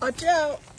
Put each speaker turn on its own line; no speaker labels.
Watch out.